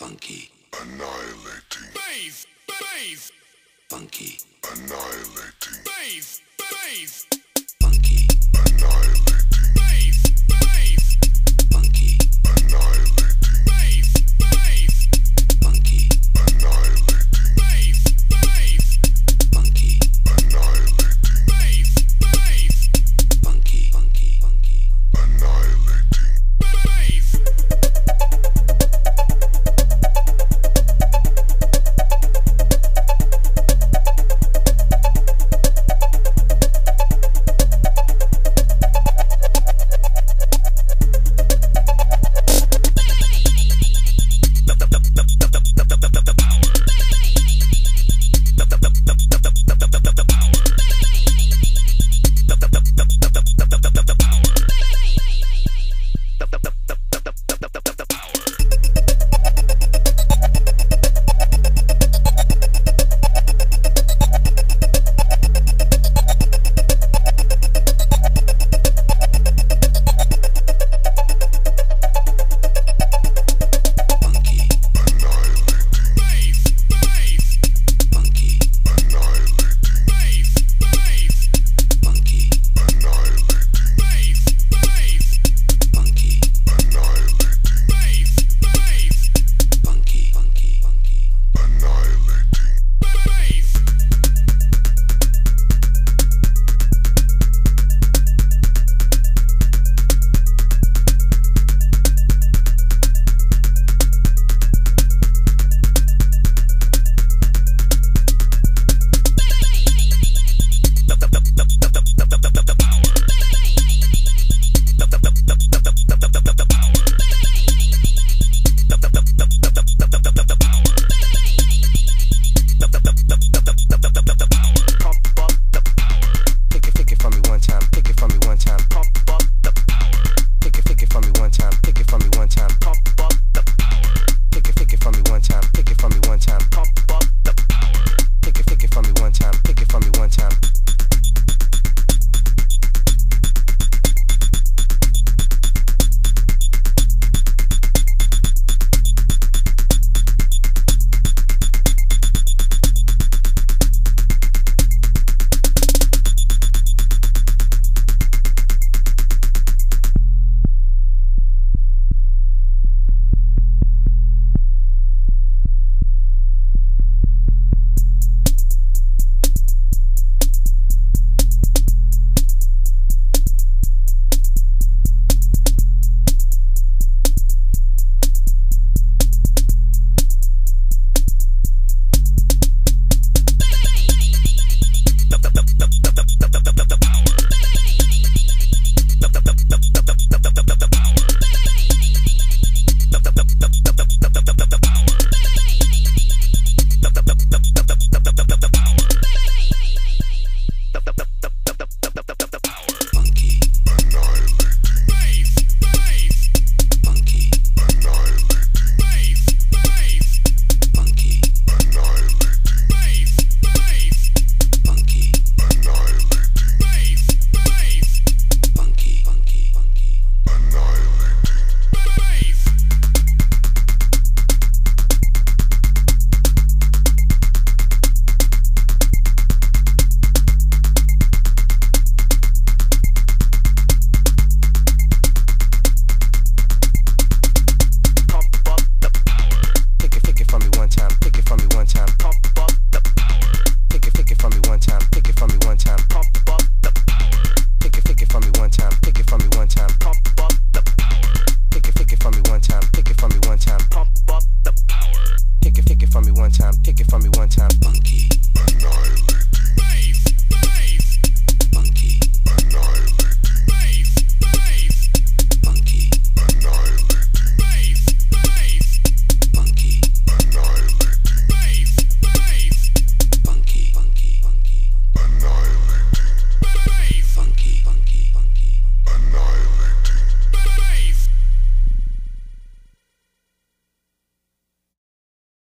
Funky. Annihilating. Bass, bass, Funky. Annihilating. bass, bass. Funky.